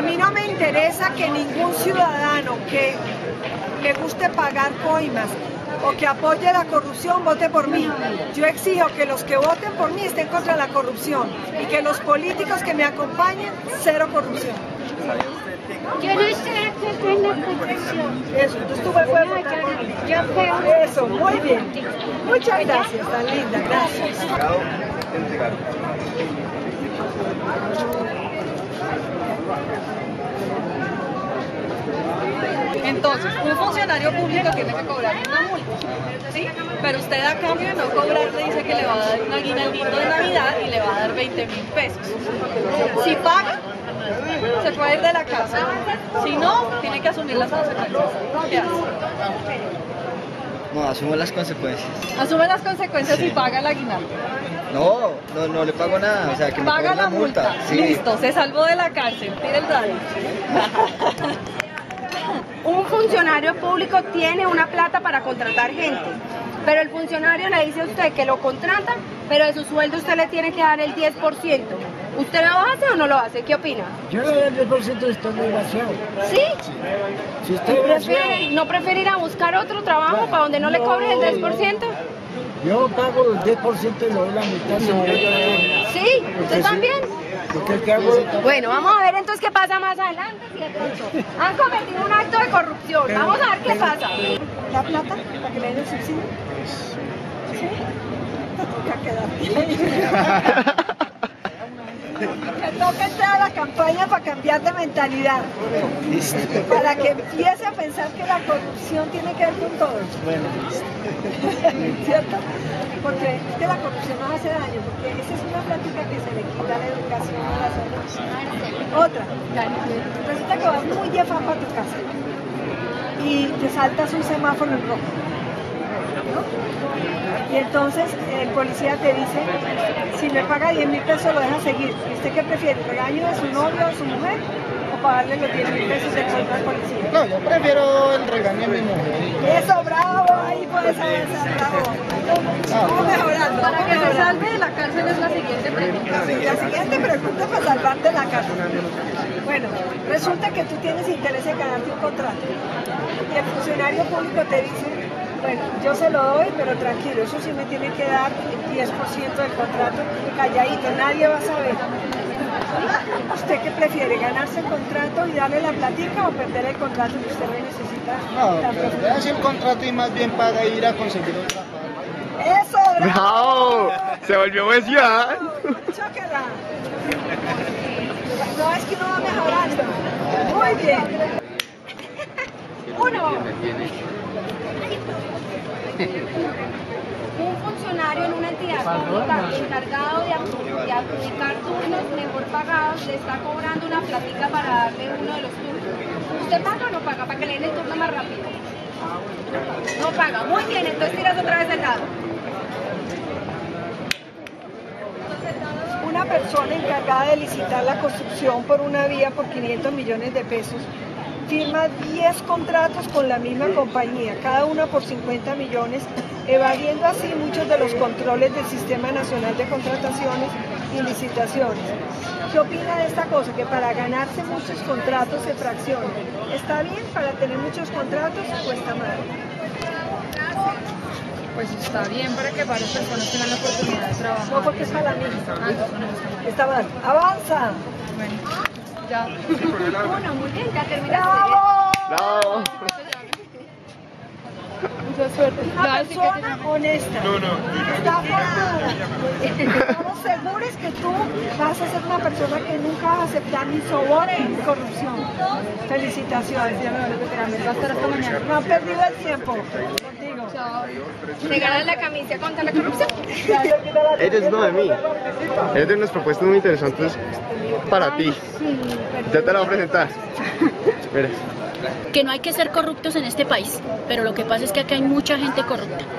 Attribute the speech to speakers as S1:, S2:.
S1: A mí no me interesa que ningún ciudadano que le guste pagar coimas o que apoye la corrupción vote por mí. Yo exijo que los que voten por mí estén contra la corrupción y que los políticos que me acompañen, cero corrupción.
S2: Yo no estoy de acuerdo en la corrupción.
S1: Eso, entonces tú me puedes
S2: No,
S1: votar por mí.
S2: Yo creo.
S1: Eso, muy bien. Muchas gracias, tan linda, gracias.
S3: Entonces, un funcionario público tiene que cobrar una multa, ¿sí? Pero usted a cambio de no cobrar le dice que le va a dar un aguinaldito de Navidad y le va a dar 20 mil pesos. Si paga, se puede ir de la casa. Si no, tiene que asumir las consecuencias. ¿Qué hace?
S4: No, asumo las consecuencias.
S3: Asume las consecuencias y paga el aguinaldo.
S4: No, no, no le pago nada, o sea, que me
S3: Paga la multa.
S4: Sí.
S3: Listo, se salvó de la cárcel. Tira el radio.
S5: un funcionario público tiene una plata para contratar gente, pero el funcionario le dice a usted que lo contrata, pero de su sueldo usted le tiene que dar el 10%. ¿Usted lo hace o no lo hace? ¿Qué opina?
S6: Yo le doy el 10% de esto desgraciado.
S5: ¿Sí?
S6: Si es desgraciado,
S5: ¿Prefiere, ¿No prefiere ir a buscar otro trabajo para donde no le cobren el 10%?
S6: yo pago el 10% y le doy la mitad. si le-
S5: ¿Sí?
S6: Porque
S5: ¿Usted
S6: sí.
S5: también?
S6: Porque ¿qué hago?
S5: Bueno, vamos a ver entonces qué pasa más adelante. si de pronto han cometido un acto de corrupción. Vamos a ver qué pasa.
S1: ¿La plata para que le den el subsidio? ¿Sí? Toca quedar bien. Que toca entrar a la campaña para cambiar de mentalidad. Para que empiece a pensar que la corrupción tiene que ver con todo.
S4: Bueno, listo.
S1: ¿Cierto? Porque es que la corrupción nos hace daño, porque esa es una práctica que se le quita a la educación a la salud. Otra, resulta que vas muy de afán para tu casa y te saltas un semáforo en rojo. ¿no? Y entonces el policía te dice, si me paga 10 mil pesos lo deja seguir. ¿Y usted qué prefiere? ¿Regaño de su novio o su mujer? ¿O pagarle los 10 mil pesos de contra al policía?
S6: No, yo prefiero el regaño de mi mujer.
S1: Eso, bravo, ahí puedes avanzar, bravo. Vamos mejorando.
S3: Para que se salve de la cárcel es la siguiente pregunta.
S1: La siguiente pregunta para salvarte de la cárcel. Bueno, resulta que tú tienes interés en ganarte un contrato y el funcionario público te dice, bueno, yo se lo doy, pero tranquilo, eso sí me tiene que dar el 10% del contrato, calladito, nadie va a saber. ¿Usted qué prefiere, ganarse el contrato y darle la platica o perder el contrato que usted necesita?
S6: No, hace el contrato y más bien paga ir a conseguir otra paga.
S1: ¡Eso, bravo!
S7: ¡Bravo! Se volvió buen ciudad.
S1: ¡Chócala! No, es que no va mejorando. Muy bien. Uno.
S5: Un funcionario en una entidad pública encargado de, adju- de adjudicar turnos mejor pagados le está cobrando una platica para darle uno de los turnos. ¿Usted paga o no paga para que le den el turno más rápido? No paga. Muy bien, entonces tiras otra vez el dado.
S1: Una persona encargada de licitar la construcción por una vía por 500 millones de pesos firma 10 contratos con la misma compañía, cada una por 50 millones, evadiendo así muchos de los controles del Sistema Nacional de Contrataciones y Licitaciones. ¿Qué opina de esta cosa? Que para ganarse muchos contratos se fracciona. ¿Está bien para tener muchos contratos o está mal?
S3: Pues está bien para que varias personas tengan la oportunidad de trabajar.
S1: No, porque es para la misma.
S3: Ah, no, no,
S1: Está mal. ¡Avanza!
S3: Bueno, ya.
S5: Uno, muy bien, ya terminaste.
S1: ¡Bravo!
S7: ¡Bravo!
S3: Mucha suerte.
S1: Una
S3: Ya, sí que te
S1: persona
S3: llame.
S1: honesta. Está formada. Estamos seguros que tú vas a ser una persona que nunca va a aceptar ni soborno ni corrupción. Felicitaciones.
S3: Ya me voy a va a estar hasta mañana.
S1: No han perdido el tiempo. Contigo.
S3: Chao.
S5: ¿Te ganas la camisa contra la corrupción?
S7: Ellos no de mí. Ellos tienen unas propuestas muy interesantes para ti. Ya te la voy a presentar. Mira.
S8: que no hay que ser corruptos en este país, pero lo que pasa es que acá hay mucha gente corrupta.